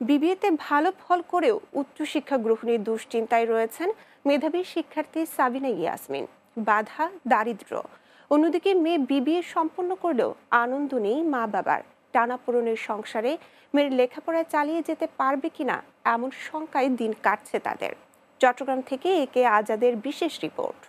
বিবিএতে ভালো ফল করেও উচ্চশিক্ষা গ্রহণের দুশ্চিন্তায় রয়েছেন মেধাবী শিক্ষার্থী সাবিনা ইয়াসমিন। বাধা, দারিদ্র। অন্যদিকে মেয়ে বিবিএ সম্পন্ন করলেও আনন্দ নেই মা বাবার। টানাপোড়নের সংসারে মেয়ের লেখাপড়া চালিয়ে যেতে পারবে কিনা এমন শঙ্কায় দিন কাটছে তাদের। চট্টগ্রাম থেকে একে আজাদের বিশেষ রিপোর্ট।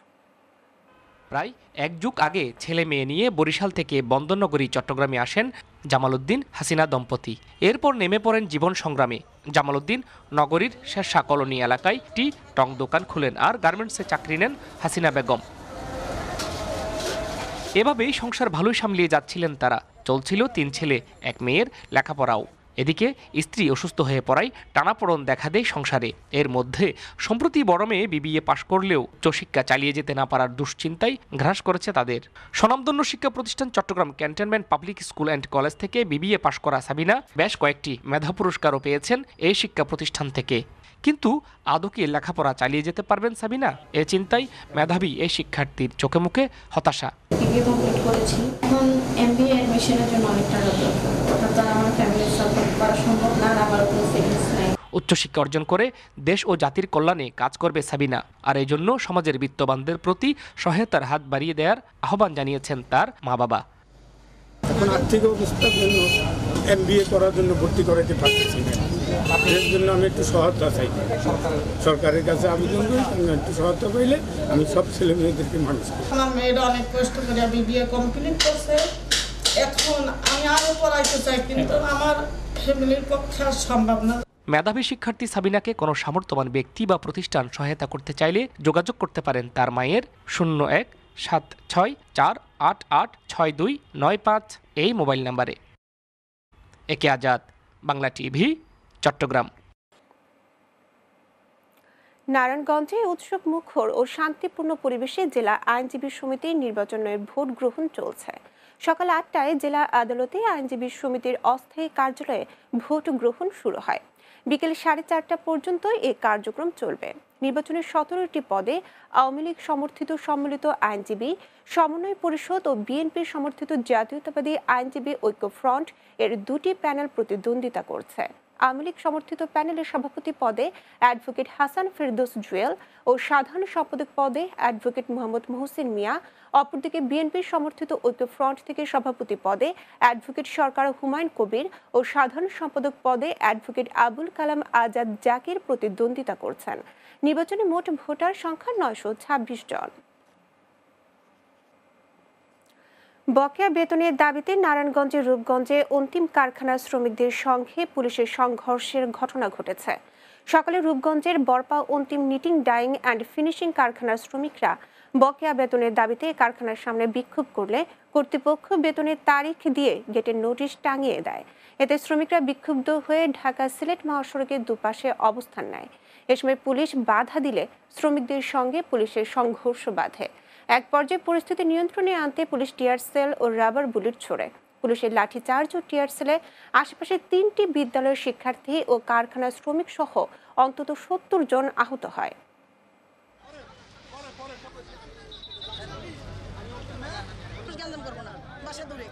প্রায় এক যুগ আগে ছেলে মেয়ে নিয়ে বরিশাল থেকে বন্দরনগরী, চট্টগ্রামে আসেন জামালউদ্দিন হাসিনা দম্পতি। এরপর নেমে পড়েন জীবন সংগ্রামে। জামালউদ্দিন নগরীর শেরশা কলোনি এলাকায় টি টং দোকান খুলেন আর গার্মেন্টসে চাকরি নেন হাসিনা বেগম। এভাবেই সংসার ভালোই সামলিয়ে যাচ্ছিলেন তারা। চলছিল তিন ছেলে, এক মেয়ের লেখাপড়াও। এদিকে স্ত্রী অসুস্থ হয়ে পড়ায় টানাপোড়ন দেখা দেয় সংসারে। এর মধ্যে সম্প্রতি বড় মেয়ে বিবিএ পাশ করলেও উচ্চশিক্ষা চালিয়ে যেতে না পারার দুশ্চিন্তায় গ্রাস করেছে তাদের। স্বনামধন্য শিক্ষা প্রতিষ্ঠান Chittagong cantonment public school and college থেকে বিবিএ পাশ করা সাবিনা বেশ কয়েকটি মেধা পুরস্কারও পেয়েছেন এই শিক্ষা প্রতিষ্ঠান থেকে। কিন্তু আদৌ কি লেখাপড়া চালিয়ে যেতে পারবেন সাবিনা? এ চিন্তায় মেধাবী এই শিক্ষার্থীর চোখে মুখে হতাশা। এখন এমবিএ অ্যাডমিশনের জন্য অনেক টাকা ওটা আমার ফ্যামিলির সাপোর্ট করা সম্ভব না আমার কোনো সেভিংস নাই। উচ্চশিক্ষা অর্জন করে দেশ ও জাতির কল্যাণে কাজ করবে সাবিনা। আর এই জন্য সমাজের বিত্তবানদের প্রতি সহায়তার হাত বাড়িয়ে দেওয়ার আহ্বান জানিয়েছেন তার মা বাবা এখন আর্থিক অবস্থার জন্য এম করার জন্য ভর্তি করাতে পারতেছি না। এর জন্য আমি একটু সহায়তা চাই। সরকারের কাছে আবেদন করি আমি একটু সহায়তা পাইলে আমি সব ছেলে মেয়েদেরকে মানুষ আমার মেয়েরা অনেক কষ্ট করে বিবিএ কমপ্লিট করছে। এখন আমি আরও পড়াইতে চাই কিন্তু আমার ফ্যামিলির পক্ষে আর সম্ভব না। মেধাবী শিক্ষার্থী সাবিনাকে কোনো সামর্থ্যবান ব্যক্তি বা প্রতিষ্ঠান সহায়তা করতে চাইলে যোগাযোগ করতে পারেন তার মায়ের শূন্য এক সাত ছয় চার আট আট ছয় দুই নয় পাঁচ এই মোবাইল নাম্বারে। একে আজাদ বাংলা টিভি চট্টগ্রাম। নারায়ণগঞ্জে উৎসব মুখর ও শান্তিপূর্ণ পরিবেশে জেলা আইনজীবী সমিতির নির্বাচনের ভোট গ্রহণ চলছে। সকাল আটটায় জেলা আদালতে আইনজীবী সমিতির অস্থায়ী কার্যালয়ে ভোট গ্রহণ শুরু হয়। বিকেল সাড়ে চারটা পর্যন্ত এ কার্যক্রম চলবে। নির্বাচনের সতেরোটি পদে আওয়ামী লীগ সমর্থিত সম্মিলিত আইনজীবী, সমন্বয় পরিষদ ও বিএনপি সমর্থিত জাতীয়তাবাদী আইনজীবী ঐক্য ফ্রন্ট এর দুটি প্যানেল প্রতিদ্বন্দ্বিতা করছে। আওয়ামী লীগ সমর্থিত প্যানেলের সভাপতি পদে অ্যাডভোকেট হাসান ফেরদৌস জুয়েল ও সাধারণ সম্পাদক পদে অ্যাডভোকেট মোহাম্মদ মোহসিন মিয়া। অপরদিকে বিএনপির সমর্থিত ঐক্য ফ্রন্ট থেকে সভাপতি পদে অ্যাডভোকেট সরকার হুমায়ুন কবির ও সাধারণ সম্পাদক পদে অ্যাডভোকেট আবুল কালাম আজাদ জাকির প্রতিদ্বন্দ্বিতা করছেন। নির্বাচনে মোট ভোটার সংখ্যা নয়শো ছাব্বিশ জন। বকেয়া বেতনের দাবিতে নারায়ণগঞ্জের রূপগঞ্জে অন্তিম কারখানার শ্রমিকদের সঙ্গে পুলিশের সংঘর্ষের ঘটনা ঘটেছে। সকালে রূপগঞ্জের বরপা অন্তিম নিটিং, ডাইং অ্যান্ড ফিনিশিং কারখানার শ্রমিকরা বকেয়া বেতনের দাবিতে কারখানার সামনে বিক্ষোভ করলে কর্তৃপক্ষ বেতনের তারিখ দিয়ে গেটের নোটিশ টাঙিয়ে দেয়। এতে শ্রমিকরা বিক্ষুব্ধ হয়ে ঢাকা সিলেট মহাসড়কের দুপাশে অবস্থান নেয়। এ সময় পুলিশ বাধা দিলে শ্রমিকদের সঙ্গে পুলিশের সংঘর্ষ বাধে। এক পর্যায়ে পরিস্থিতি নিয়ন্ত্রণে আনতে পুলিশ টিয়ার সেল ও রাবার বুলেট ছোড়ে। পুলিশের লাঠিচার্জ ও টিয়ার সেলে আশেপাশে তিনটি বিদ্যালয়ের শিক্ষার্থী ও কারখানার শ্রমিক সহ অন্তত সত্তর জন আহত হয়। না দূরে